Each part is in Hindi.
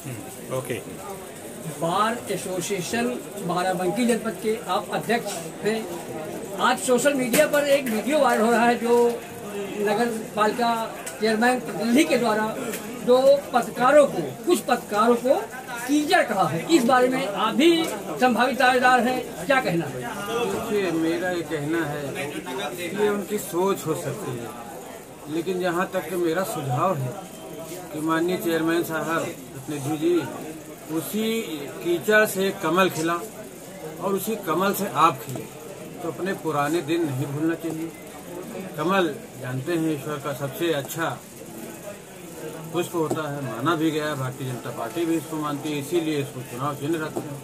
ओके बार एसोसिएशन बाराबंकी जनपद के आप अध्यक्ष हैं। आज सोशल मीडिया पर एक वीडियो वायरल हो रहा है जो नगर पालिका चेयरमैन प्रतिनिधि के द्वारा जो पत्रकारों को कुछ पत्रकारों को कीचड़ कहा है। इस बारे में आप भी संभावित दावेदार हैं। क्या कहना है? देखिए मेरा ये कहना है कि उनकी सोच हो सकती है लेकिन जहाँ तक कि मेरा सुझाव है कि माननीय चेयरमैन साहब प्रतिनिधि जी उसी कीचड़ से कमल खिला और उसी कमल से आप खिले। तो अपने पुराने दिन नहीं भूलना चाहिए। कमल, जानते हैं ईश्वर का सबसे अच्छा पुष्प होता है, माना भी गया भारतीय जनता पार्टी भी इसको मानती है, इसीलिए इसको चुनाव चिन्ह रखते हैं।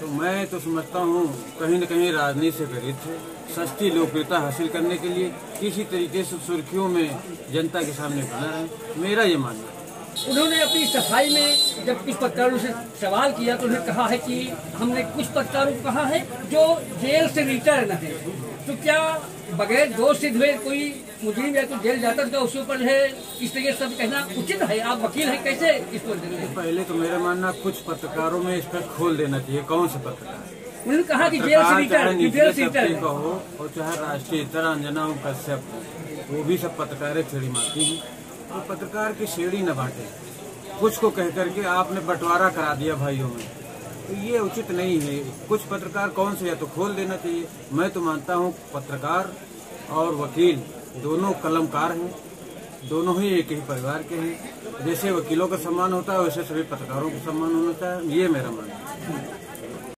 तो मैं तो समझता हूँ कहीं न कहीं राजनीति से प्रेरित है। सस्ती लोकप्रियता हासिल करने के लिए किसी तरीके से सुर्खियों में जनता के सामने बना रहे मेरा ये मानना है। उन्होंने अपनी सफ़ाई में जब कुछ पत्रकारों से सवाल किया तो उन्होंने कहा है कि हमने कुछ पत्रकारों को कहा है जो जेल से रिटर्न है। तो क्या बगैर दोष सिद्ध हुए कोई मुजरिम या कोई जेल जाता तो उसके ऊपर है? इस तरीके से सब कहना उचित है। आप वकील हैं कैसे इसको? पहले तो मेरा मानना कुछ पत्रकारों में इस पर खोल देना चाहिए। कौन से पत्रकार? उन्होंने कहा कि जेल से रिटर्न जेल से रिटर्न। का हो और चाहे राष्ट्रीय अंजना कश्यप वो भी सब पत्रकारें छेड़ी मारती हैं। तो पत्रकार की श्रेणी न बांटे। कुछ को कह करके आपने बंटवारा करा दिया भाइयों में। तो ये उचित नहीं है। कुछ पत्रकार कौन से या तो खोल देना चाहिए। मैं तो मानता हूँ पत्रकार और वकील दोनों कलमकार हैं। दोनों ही एक ही परिवार के हैं। जैसे वकीलों का सम्मान होता है, वैसे सभी पत्रकारों का सम्मान होना चाहिए। ये मेरा मानना है।